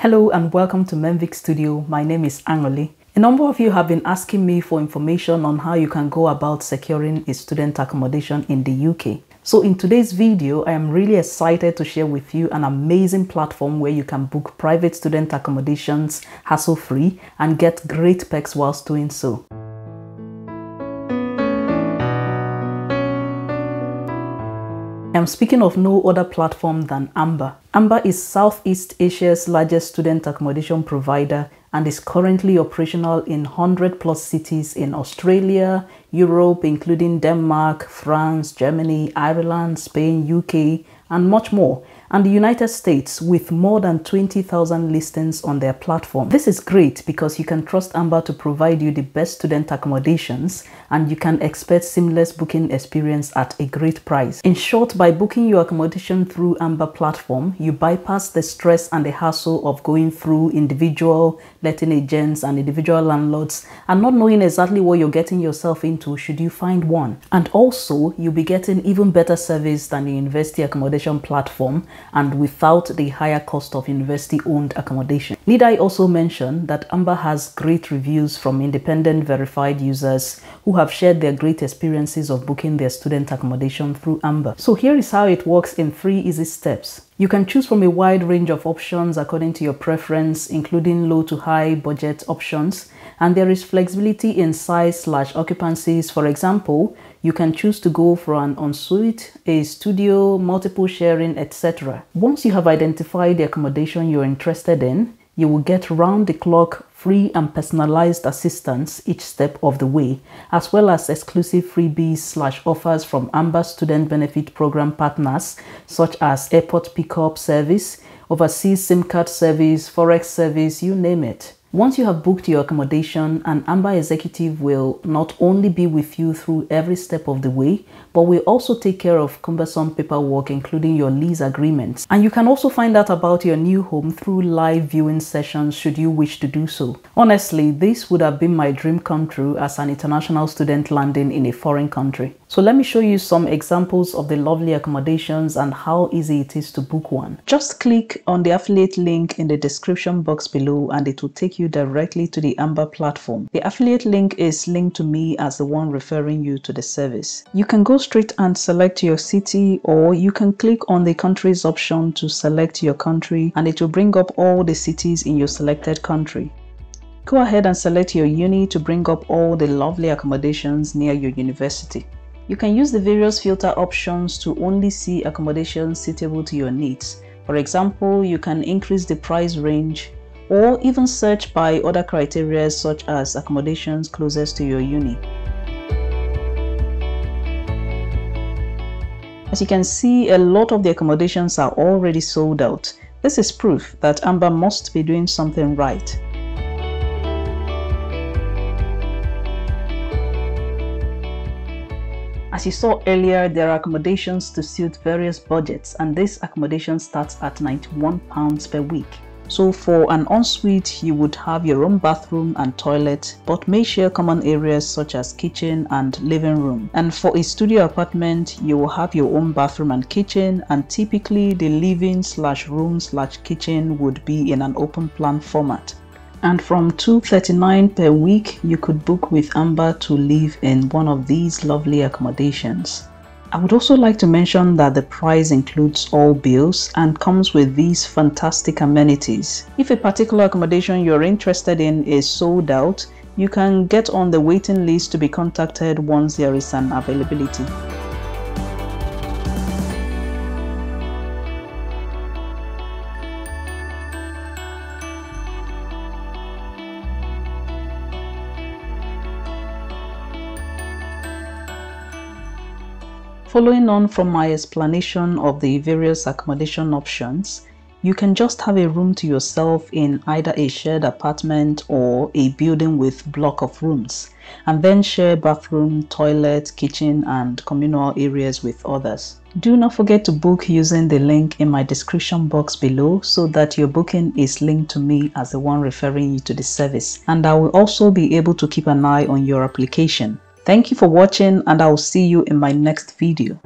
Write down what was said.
Hello and welcome to Menvic Studio. My name is Angoli. A number of you have been asking me for information on how you can go about securing a student accommodation in the UK. So in today's video, I am really excited to share with you an amazing platform where you can book private student accommodations hassle-free and get great perks whilst doing so. I'm speaking of no other platform than Amber. Amber is Southeast Asia's largest student accommodation provider and is currently operational in 100 plus cities in Australia, Europe, including Denmark, France, Germany, Ireland, Spain, UK, and much more and the United States with more than 20,000 listings on their platform. This is great because you can trust Amber to provide you the best student accommodations and you can expect seamless booking experience at a great price. In short, by booking your accommodation through Amber platform, you bypass the stress and the hassle of going through individual letting agents and individual landlords and not knowing exactly what you're getting yourself into should you find one. And also, you'll be getting even better service than the university accommodation platform and without the higher cost of university-owned accommodation. Need I also mention that Amber has great reviews from independent verified users who have shared their great experiences of booking their student accommodation through Amber. So here is how it works in three easy steps. You can choose from a wide range of options according to your preference, including low to high budget options. And there is flexibility in size slash occupancies. For example, you can choose to go for an ensuite, a studio, multiple sharing, etc. Once you have identified the accommodation you're interested in, you will get round-the-clock free and personalized assistance each step of the way, as well as exclusive freebies slash offers from Amber Student Benefit Program partners such as airport pickup service, overseas SIM card service, forex service, you name it. Once you have booked your accommodation, an Amber executive will not only be with you through every step of the way, but will also take care of cumbersome paperwork, including your lease agreements. And you can also find out about your new home through live viewing sessions should you wish to do so. Honestly, this would have been my dream come true as an international student landing in a foreign country. So let me show you some examples of the lovely accommodations and how easy it is to book one. Just click on the affiliate link in the description box below and it will take you directly to the Amber platform. The affiliate link is linked to me as the one referring you to the service. You can go straight and select your city or you can click on the countries option to select your country and it will bring up all the cities in your selected country. Go ahead and select your uni to bring up all the lovely accommodations near your university. You can use the various filter options to only see accommodations suitable to your needs. For example, you can increase the price range or even search by other criteria such as accommodations closest to your uni. As you can see, a lot of the accommodations are already sold out. This is proof that Amber must be doing something right. As you saw earlier, there are accommodations to suit various budgets and this accommodation starts at £91 per week. So for an ensuite, you would have your own bathroom and toilet, but may share common areas such as kitchen and living room. And for a studio apartment, you will have your own bathroom and kitchen, and typically the living slash room slash kitchen would be in an open plan format and from 239 per week you could book with Amber to live in one of these lovely accommodations. I would also like to mention that the price includes all bills and comes with these fantastic amenities. If a particular accommodation you're interested in is sold out, you can get on the waiting list to be contacted once there is an availability. Following on from my explanation of the various accommodation options, you can just have a room to yourself in either a shared apartment or a building with block of rooms and then share bathroom, toilet, kitchen and communal areas with others. Do not forget to book using the link in my description box below so that your booking is linked to me as the one referring you to the service and I will also be able to keep an eye on your application. Thank you for watching and I will see you in my next video.